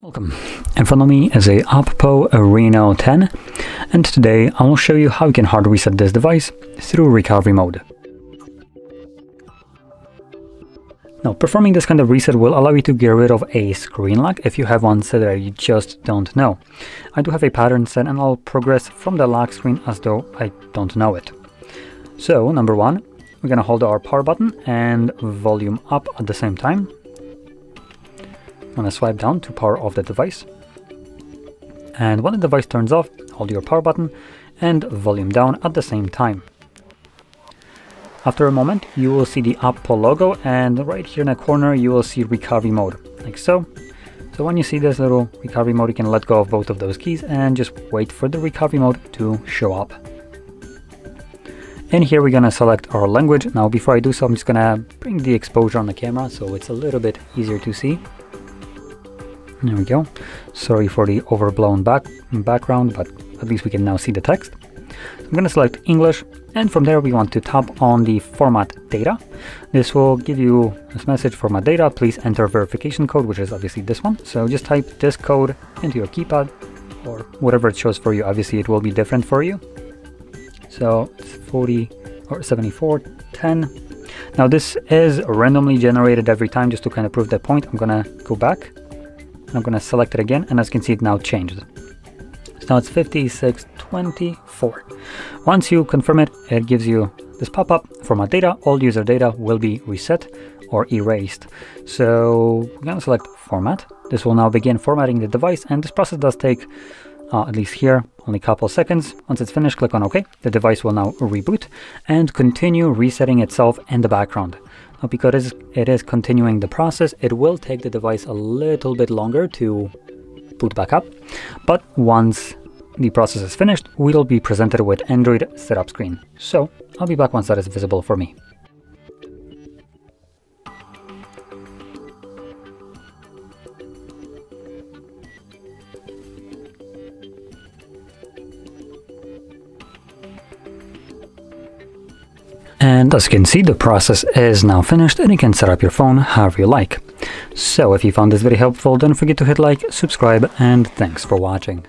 Welcome. In front of me is a Oppo Reno 10 and today I will show you how you can hard reset this device through recovery mode. Now performing this kind of reset will allow you to get rid of a screen lock if you have one set that you just don't know. I do have a pattern set and I'll progress from the lock screen as though I don't know it. So number one, we're gonna hold our power button and volume up at the same time I'm going to swipe down to power off the device. And when the device turns off, hold your power button and volume down at the same time. After a moment, you will see the Oppo logo and right here in the corner, you will see recovery mode, like so. So when you see this little recovery mode, you can let go of both of those keys and just wait for the recovery mode to show up. And here we're gonna select our language. Now before I do so, I'm just gonna bring the exposure on the camera so it's a little bit easier to see. There we go. Sorry for the overblown back background, but at least we can now see the text. I'm going to select English, and from there we want to tap on the Format Data. This will give you this message, Format Data, please enter verification code, which is obviously this one. So just type this code into your keypad, or whatever it shows for you. Obviously it will be different for you. So it's 40 or 7410. Now this is randomly generated every time just to kind of prove that point. I'm gonna go back I'm going to select it again, and as you can see, it now changed. So now it's 5624. Once you confirm it, it gives you this pop-up, format data, all user data will be reset or erased. So we're to select format. This will now begin formatting the device, and this process does take, uh, at least here, only a couple seconds. Once it's finished, click on OK. The device will now reboot and continue resetting itself in the background. Now because it is continuing the process, it will take the device a little bit longer to boot back up. But once the process is finished, we'll be presented with Android setup screen. So I'll be back once that is visible for me. And as you can see, the process is now finished and you can set up your phone however you like. So if you found this video helpful, don't forget to hit like, subscribe, and thanks for watching.